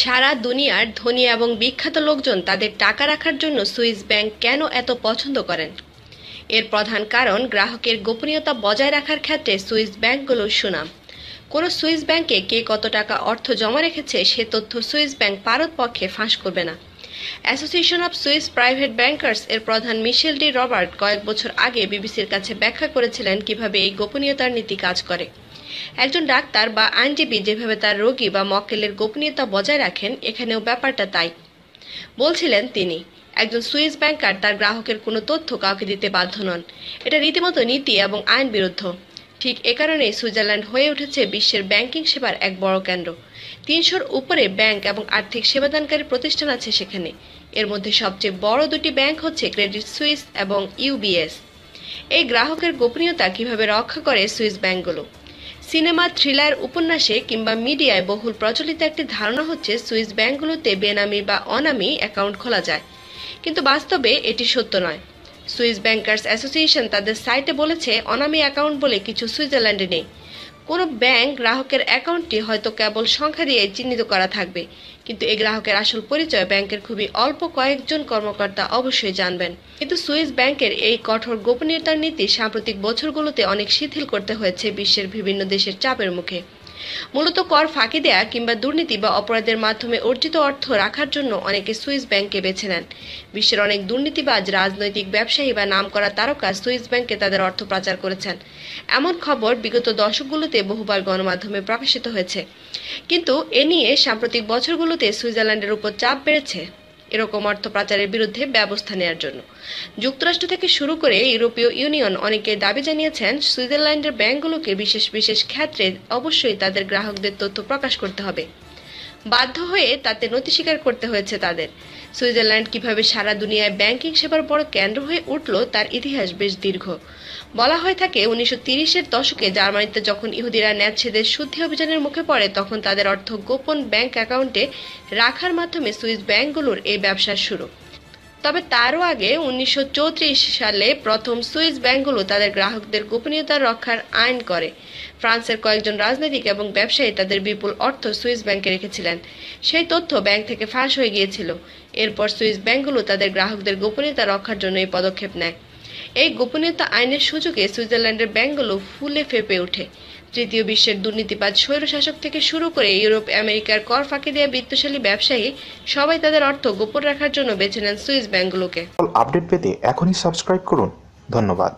সারা দুনিয়ার ধনী এবং বিখ্যাত লোকজন তাদের টাকা রাখার জন্য সুইস ব্যাংক কেন এত পছন্দ করেন? এর প্রধান কারণ গ্রাহকের গোপনীয়তা বজায় রাখার ক্ষেত্রে সুইস ব্যাংকগুলোর সুনাম। কোনো সুইস ব্যাংকে কে কত টাকা অর্থ জমা রেখেছে সে তথ্য সুইস ব্যাংক পারত পক্ষে ফাঁস করবে না। Association of Swiss private bankers এর প্রধান মিশেল ডি রবার্ট কয়েক বছর আগে বিবিসির কাছে ব্যাখ্যা করেছিলেন কীভাবে এই গোপনীয়তার নীতি কাজ করে। একজন ডাক্তার বা আইনজীবী যেভাবে তার রোগী বা মক্কেলের গোপনীয়তা বজায় রাখেন, এখানেও ব্যাপারটা তাই। বলছিলেন তিনি, একজন সুইস ব্যাংকার তার গ্রাহকের কোনো তথ্য কাউকে দিতে বাধ্য নন। এটা রীতিমতো নীতি এবং আইন বিরুদ্ধ। ঠিক এ কারণেই সুইজারল্যান্ড হয়ে উঠেছে বিশ্বের ব্যাংকিং সেবার এক বড় কেন্দ্র। তিনশোর উপরে ব্যাংক এবং আর্থিক সেবাদানকারী প্রতিষ্ঠান আছে সেখানে। এর মধ্যে সবচেয়ে বড় দুটি ব্যাংক হচ্ছে ক্রেডিট সুইস এবং ইউবিএস এই গ্রাহকের গোপনীয়তা কীভাবে রক্ষা করে সুইস ব্যাংকগুলো? সিনেমা, থ্রিলার, উপন্যাসে কিংবা মিডিয়ায় বহুল প্রচলিত একটি ধারণা হচ্ছে, সুইস ব্যাংকগুলোতে বেনামি বা অনামি অ্যাকাউন্ট খোলা যায়। কিন্তু বাস্তবে এটি সত্য নয়। সুইস ব্যাংকার্স অ্যাসোসিয়েশন তাদের সাইটে বলেছে, অনামি অ্যাকাউন্ট বলে কিছু সুইজারল্যান্ডে নেই। কোনো ব্যাংক গ্রাহকের অ্যাকাউন্টটি হয়তো কেবল সংখ্যা দিয়ে চিহ্নিত করা থাকবে, কিন্তু এই গ্রাহকের আসল পরিচয় ব্যাংকের খুবই অল্প কয়েকজন কর্মকর্তা অবশ্যই জানবেন। কিন্তু সুইস ব্যাংকের এই কঠোর গোপনীয়তার নীতি সাম্প্রতিক বছরগুলোতে অনেক শিথিল করতে হয়েছে বিশ্বের বিভিন্ন দেশের চাপের মুখে। মূলত কর ফাঁকি দেয়া কিংবা দুর্নীতি বা অপরাধের মাধ্যমে অর্জিত অর্থ রাখার জন্য অনেকে সুইস ব্যাংকে বেছে নেন। বিশ্বের অনেক দুর্নীতিবাজ, রাজনৈতিক ব্যবসায়ী বা নাম নামকরা তারকা সুইস ব্যাংকে তাদের অর্থ পাচার করেছেন। এমন খবর বিগত দশকগুলোতে বহুবার গণমাধ্যমে প্রকাশিত হয়েছে। কিন্তু এ নিয়ে সাম্প্রতিক বছরগুলোতে সুইজারল্যান্ডের উপর চাপ বেড়েছে। এরকম অর্থ পাচারের বিরুদ্ধে ব্যবস্থা নেওয়ার জন্য। যুক্তরাষ্ট্র থেকে শুরু করে ইউরোপীয় ইউনিয়ন অনেকে দাবি জানিয়েছেন, সুইজারল্যান্ডের ব্যাংকগুলোকে বিশেষ বিশেষ ক্ষেত্রে অবশ্যই তাদের গ্রাহকদের তথ্য প্রকাশ করতে হবে। বাধ্য হয়ে তাতে নথি স্বীকার করতে হয়েছে তাদের। সুইজারল্যান্ড কীভাবে সারা দুনিয়ায় ব্যাংকিং সেবার বড় কেন্দ্র হয়ে উঠল তার ইতিহাস বেশ দীর্ঘ। বলা হয়ে থাকে, উনিশশো তিরিশের দশকে জার্মানিতে যখন ইহুদিরা ন্যাচ্ছেদের শুদ্ধি অভিযানের মুখে পড়ে, তখন তাদের অর্থ গোপন ব্যাংক অ্যাকাউন্টে রাখার মাধ্যমে সুইস ব্যাংকগুলোর এই ব্যবসার শুরু। তবে তারও আগে উনিশশো চৌত্রিশ সালে প্রথম সুইস ব্যাংকগুলো তাদের গ্রাহকদের গোপনীয়তা রক্ষার আইন করে। ফ্রান্সের কয়েকজন রাজনৈতিক এবং ব্যবসায়ী তাদের বিপুল অর্থ সুইস ব্যাংকে রেখেছিলেন। সেই তথ্য ব্যাংক থেকে ফাঁস হয়ে গিয়েছিল। এরপর সুইস ব্যাংকগুলো তাদের গ্রাহকদের গোপনীয়তা রক্ষার জন্য এই পদক্ষেপ নেয়। এই গোপনীয়তা আইনের সুযোগে সুইজারল্যান্ডের ব্যাংকগুলো ফুলে ফেপে ওঠে। তৃতীয় বিশ্বের দুর্নীতিবাজ স্বৈরশাসক থেকে শুরু করে ইউরোপ, আমেরিকার কর ফাঁকি দেওয়া বিত্তশালী ব্যবসায়ী সবাই তাদের অর্থ গোপন রাখার জন্য বেছে নেন সুইস ব্যাংকগুলোকে আপডেট পেতে এখনই সাবস্ক্রাইব করুন। ধন্যবাদ।